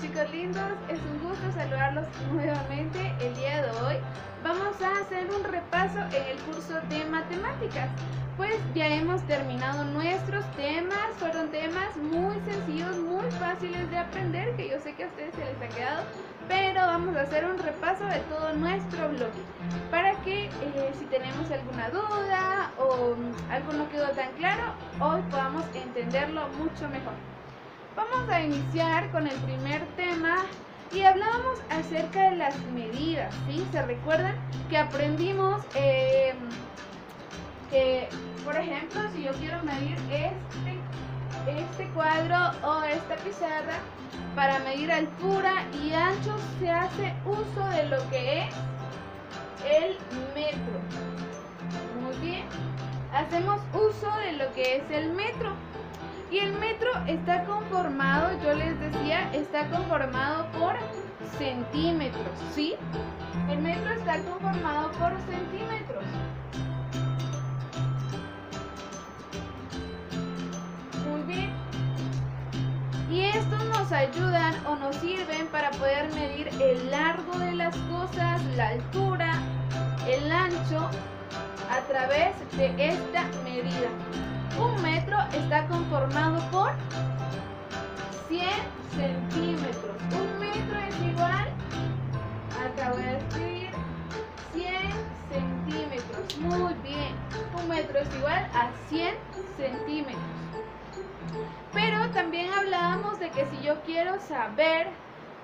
chicos lindos, es un gusto saludarlos nuevamente el día de hoy. Vamos a hacer un repaso en el curso de matemáticas. Pues ya hemos terminado nuestros temas, fueron temas muy sencillos, muy fáciles de aprender, que yo sé que a ustedes se les ha quedado, pero vamos a hacer un repaso de todo nuestro bloque para que eh, si tenemos alguna duda o algo no quedó tan claro, hoy podamos entenderlo mucho mejor. Vamos a iniciar con el primer tema y hablábamos acerca de las medidas, ¿sí? ¿Se recuerdan que aprendimos em, que, por ejemplo, si yo quiero medir este, este cuadro o esta pizarra, para medir altura y ancho se hace uso de lo que es el metro. Muy bien, hacemos uso de lo que es el metro. Y el metro está conformado, yo les decía, está conformado por centímetros, ¿sí? El metro está conformado por centímetros. Muy bien. Y estos nos ayudan o nos sirven para poder medir el largo de las cosas, la altura, el ancho, a través de esta medida. Un metro está conformado por 100 centímetros. Un metro es igual, acabo de escribir, 100 centímetros. Muy bien. Un metro es igual a 100 centímetros. Pero también hablábamos de que si yo quiero saber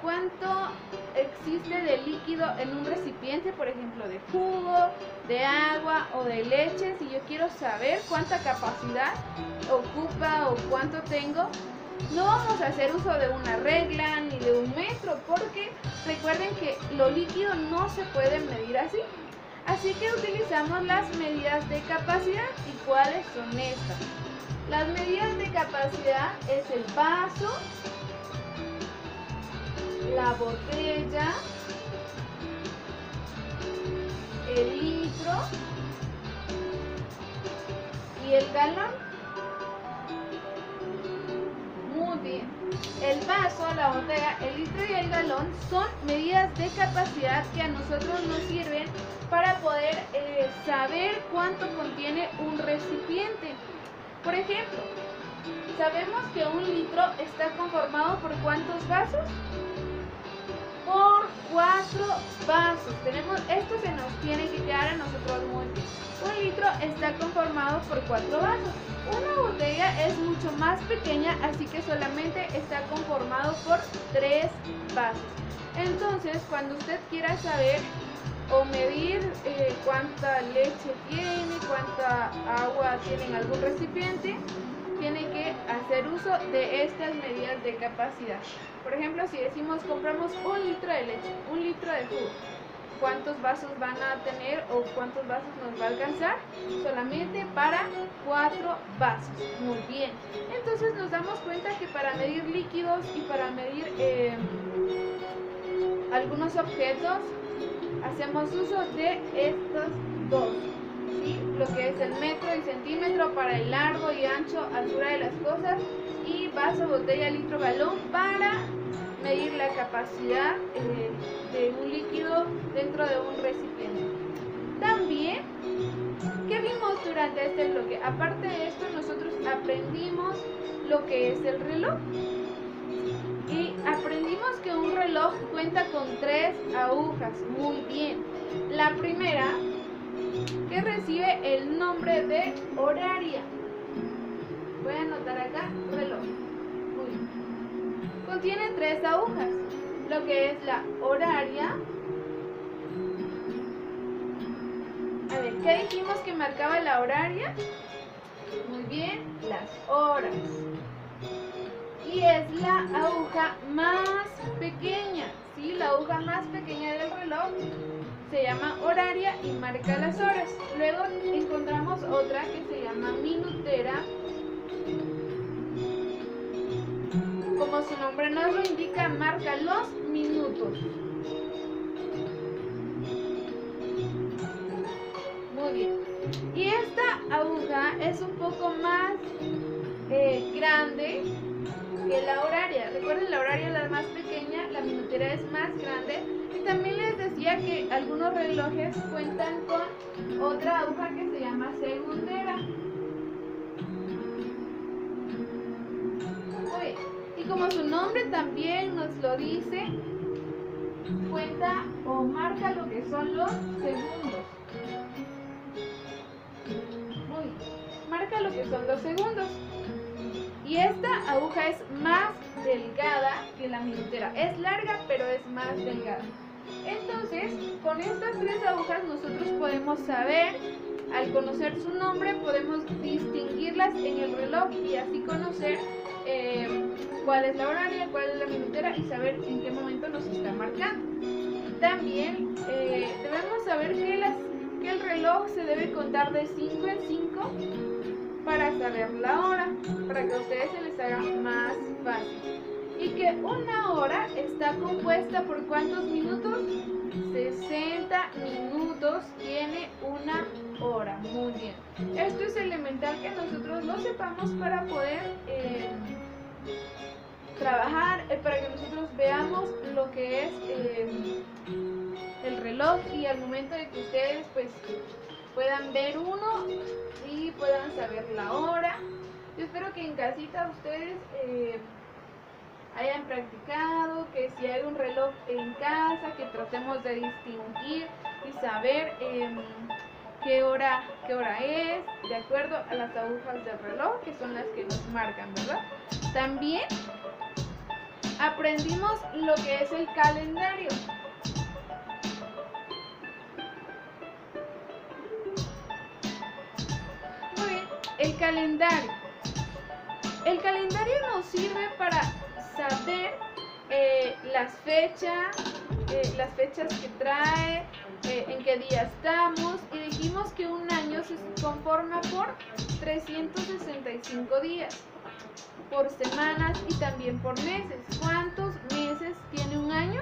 cuánto existe de líquido en un recipiente, por ejemplo, de jugo, de agua o de leche, si yo quiero saber cuánta capacidad ocupa o cuánto tengo, no vamos a hacer uso de una regla ni de un metro, porque recuerden que lo líquido no se puede medir así. Así que utilizamos las medidas de capacidad. ¿Y cuáles son estas? Las medidas de capacidad es el vaso, la botella, el litro y el galón. Muy bien. El vaso, la botella, el litro y el galón son medidas de capacidad que a nosotros nos sirven para poder eh, saber cuánto contiene un recipiente. Por ejemplo, sabemos que un litro está conformado por cuántos vasos? Por cuatro vasos. Tenemos, esto se nos tiene que quedar a nosotros muy bien. Un litro está conformado por cuatro vasos. Una botella es mucho más pequeña, así que solamente está conformado por tres vasos. Entonces, cuando usted quiera saber o medir eh, cuánta leche tiene, cuánta agua tiene en algún recipiente, tiene que hacer uso de estas medidas de capacidad. Por ejemplo, si decimos compramos un litro de leche, un litro de jugo, ¿cuántos vasos van a tener o cuántos vasos nos va a alcanzar? Solamente para cuatro vasos. Muy bien. Entonces nos damos cuenta que para medir líquidos y para medir em, algunos objetos hacemos uso de estos dos lo que es el metro y centímetro para el largo y ancho, altura de las cosas y vaso, botella, litro, galón para medir la capacidad eh, de un líquido dentro de un recipiente. También, ¿qué vimos durante este bloque? Aparte de esto, nosotros aprendimos lo que es el reloj. Y aprendimos que un reloj cuenta con tres agujas. Muy bien. La primera que recibe el nombre de horaria. Voy a anotar acá reloj. Contiene tres agujas, lo que es la horaria. A ver, ¿qué dijimos que marcaba la horaria? Muy bien, las horas. Y es la aguja más pequeña, ¿sí? La aguja más pequeña del reloj se llama horaria y marca las horas. Luego encontramos otra que se llama minutera. Como su nombre nos lo indica, marca los minutos. Muy bien. Y esta aguja es un poco más eh, grande que la horaria. Recuerden, la horaria es la más pequeña minutera es más grande. Decía que algunos relojes cuentan con otra aguja que se llama segundera. Y como su nombre también nos lo dice, cuenta o marca lo que son los segundos. Muy marca lo que son los segundos. Y esta aguja es más delgada que la minutera. Es larga, pero es más delgada. Entonces, con estas tres agujas nosotros podemos saber, al conocer su nombre, podemos distinguirlas en el reloj y así conocer eh, cuál es la horaria, cuál es la minutera y saber en qué momento nos está marcando. También eh, debemos saber que, que el reloj se debe contar de 5 en 5 para saber la hora, para que a ustedes se les haga más fácil. Y que una hora está compuesta por cuántos minutos? 60 minutos tiene una hora. Muy bien. Esto es elemental que nosotros lo sepamos para poder eh, trabajar, eh, para que nosotros veamos lo que es eh, el reloj y al momento de que ustedes pues puedan ver uno y puedan saber la hora. Yo espero que en casita ustedes hayan practicado, que si hay un reloj en casa, que tratemos de distinguir y saber em, qué hora, qué hora es, de acuerdo a las agujas del reloj, que son las que nos marcan, ¿verdad? También aprendimos lo que es el calendario. El calendario. El calendario nos sirve para saber eh, las fechas, eh, las fechas que trae, eh, en qué día estamos y dijimos que un año se conforma por 365 días, por semanas y también por meses. ¿Cuántos meses tiene un año?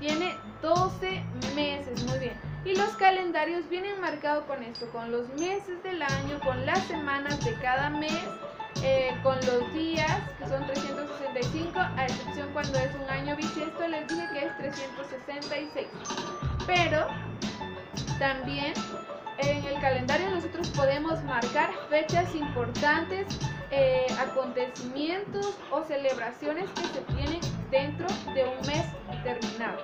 Tiene 12 meses, muy bien. Y los calendarios vienen marcados con esto, con los meses del año, con las semanas de cada mes, eh, con los días, que son 365, a excepción cuando es un año bisiesto, les dije que es 366. Pero también en el calendario nosotros podemos marcar fechas importantes, eh, acontecimientos o celebraciones que se tienen dentro de un mes determinado.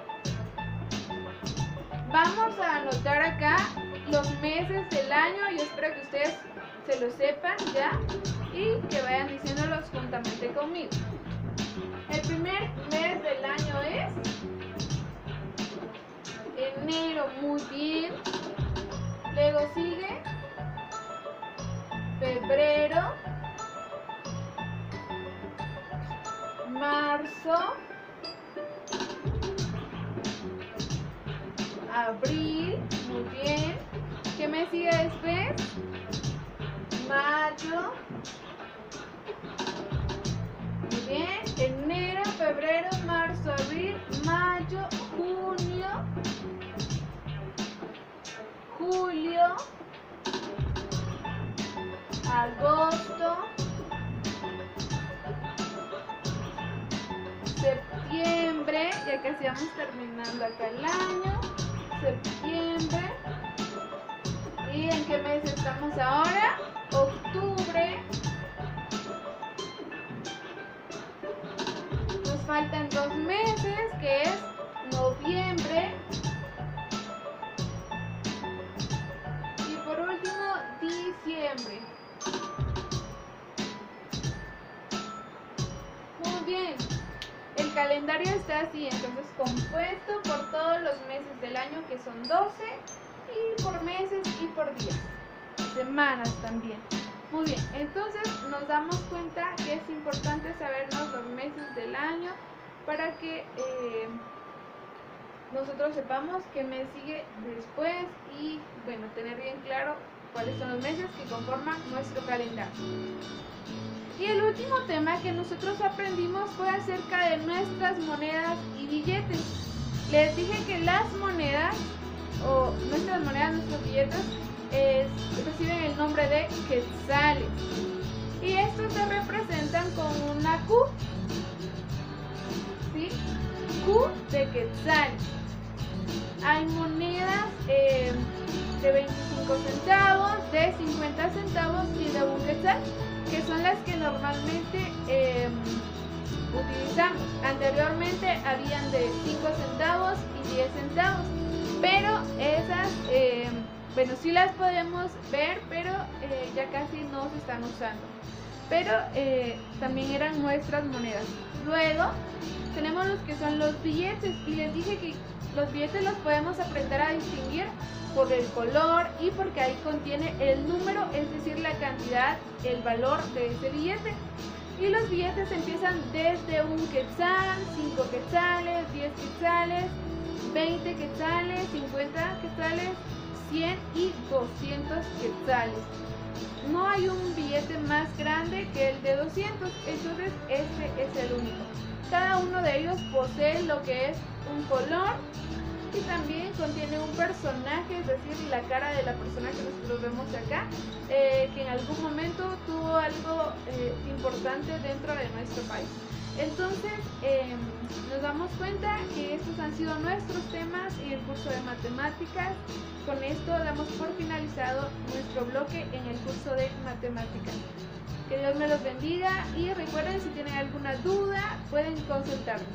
Vamos a anotar acá los meses del año. Yo espero que ustedes se lo sepan ya y que vayan diciéndolos juntamente conmigo. El primer mes del año es enero, muy bien. Luego sigue febrero, marzo, abril, muy bien. ¿Qué me sigue después? Mayo. Agosto, septiembre, ya casi vamos terminando acá el año septiembre. ¿Y en qué mes estamos ahora? Octubre. Nos faltan dos meses, así, entonces compuesto por todos los meses del año, que son 12, y por meses y por días, semanas también. Muy bien, entonces nos damos cuenta que es importante sabernos los meses del año para que eh, nosotros sepamos qué mes sigue después y bueno, tener bien claro cuáles son los meses que conforman nuestro calendario. Y el último tema que nosotros aprendimos fue acerca de nuestras monedas y billetes. Les dije que las monedas, o nuestras monedas, nuestros billetes, reciben el nombre de quetzales. Y estos se representan con una Q. ¿Sí? de quetzales. Hay monedas eh, de 25 centavos, de 50 centavos y de un quetzal, que son las que normalmente em, utilizamos. Anteriormente habían de 5 centavos y 10 centavos, pero esas, em, bueno, sí las podemos ver, pero eh, ya casi no se están usando. Pero eh, también eran nuestras monedas. Luego tenemos los que son los billetes y les dije que los billetes los podemos aprender a distinguir por el color y porque ahí contiene el número, es decir, la cantidad, el valor de ese billete. Y los billetes empiezan desde un quetzal, 5 quetzales, 10 quetzales, 20 quetzales, 50 quetzales, 100 y 200 quetzales. No hay un billete más grande que el de 200, entonces este es el único. Cada uno de ellos posee lo que es un color también contiene un personaje, es decir, la cara de la persona que nosotros vemos acá, eh, que en algún momento tuvo algo eh, importante dentro de nuestro país. Entonces, em, nos damos cuenta que estos han sido nuestros temas y el curso de matemáticas. Con esto damos por finalizado nuestro bloque en el curso de matemáticas. Que Dios me los bendiga y recuerden si tienen alguna duda pueden consultarme.